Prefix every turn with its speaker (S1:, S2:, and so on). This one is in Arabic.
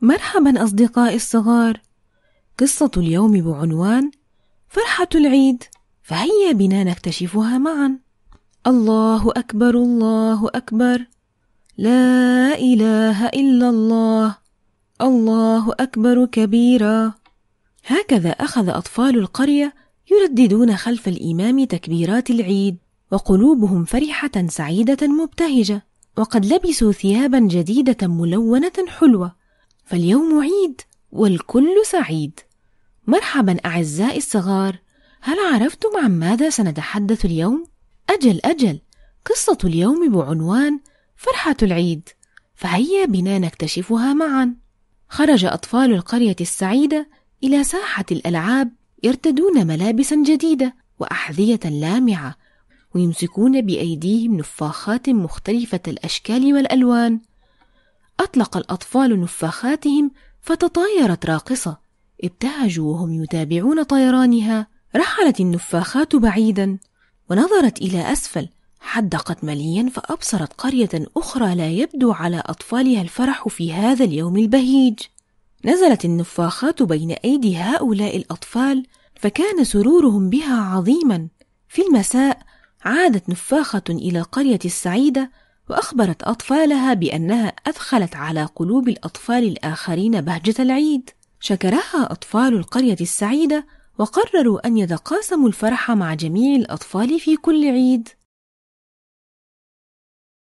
S1: مرحبا أصدقائي الصغار. قصة اليوم بعنوان فرحة العيد فهيا بنا نكتشفها معا. الله أكبر الله أكبر. لا إله إلا الله. الله أكبر كبيرا. هكذا أخذ أطفال القرية يرددون خلف الإمام تكبيرات العيد وقلوبهم فرحة سعيدة مبتهجة وقد لبسوا ثيابا جديدة ملونة حلوة. فاليوم عيد والكل سعيد. مرحبا أعزائي الصغار. هل عرفتم عن ماذا سنتحدث اليوم؟ أجل أجل. قصة اليوم بعنوان فرحة العيد. فهيا بنا نكتشفها معا. خرج أطفال القرية السعيدة إلى ساحة الألعاب يرتدون ملابسا جديدة وأحذية لامعة ويمسكون بأيديهم نفاخات مختلفة الأشكال والألوان. أطلق الأطفال نفاخاتهم فتطايرت راقصة. ابتهجوا وهم يتابعون طيرانها. رحلت النفاخات بعيدا. ونظرت إلى أسفل. حدقت مليا فأبصرت قرية أخرى لا يبدو على أطفالها الفرح في هذا اليوم البهيج. نزلت النفاخات بين أيدي هؤلاء الأطفال فكان سرورهم بها عظيما. في المساء عادت نفاخة إلى القرية السعيدة وأخبرت أطفالها بأنها أدخلت على قلوب الأطفال الآخرين بهجة العيد. شكرها أطفال القرية السعيدة وقرروا أن يتقاسموا الفرح مع جميع الأطفال في كل عيد.